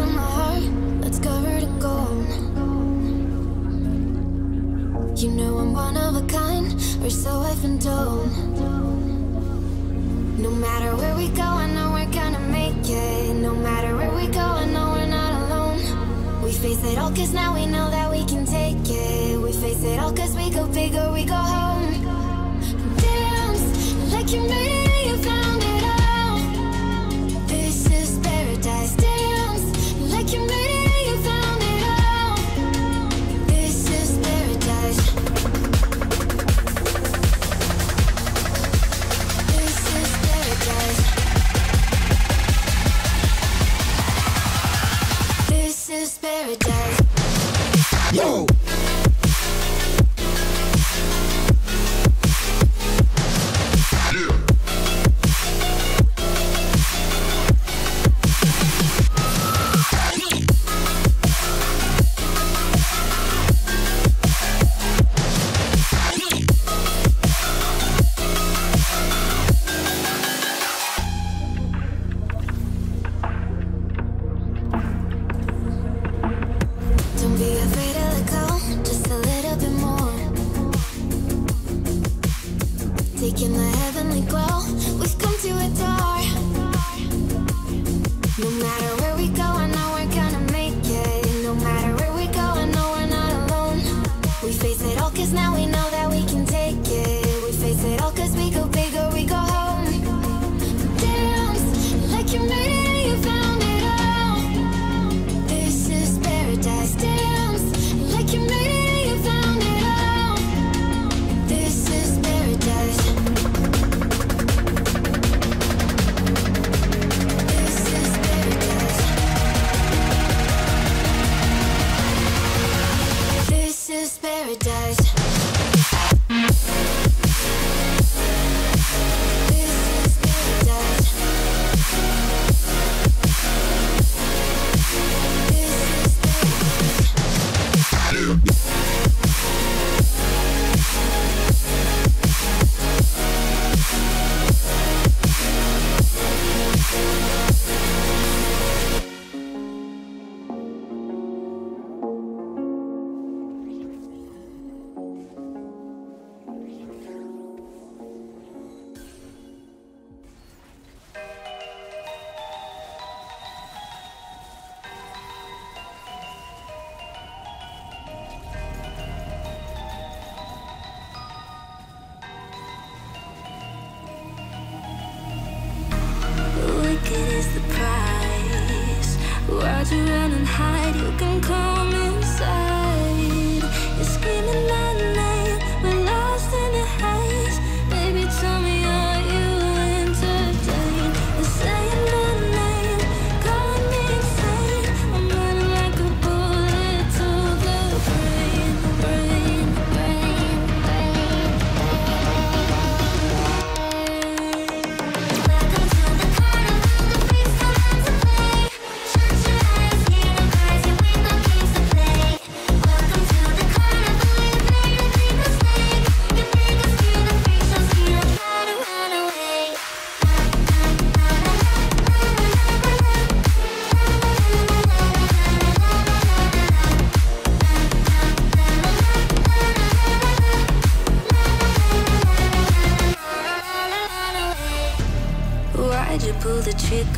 on my heart that's covered in gold. You know I'm one of a kind, or so I've been told. No matter where we go, I know we're gonna make it. No matter where we go, I know we're not alone. We face it all cause now we know that we can take it. We face it all cause we go bigger, we go home. Dance like you made. Yo!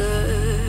You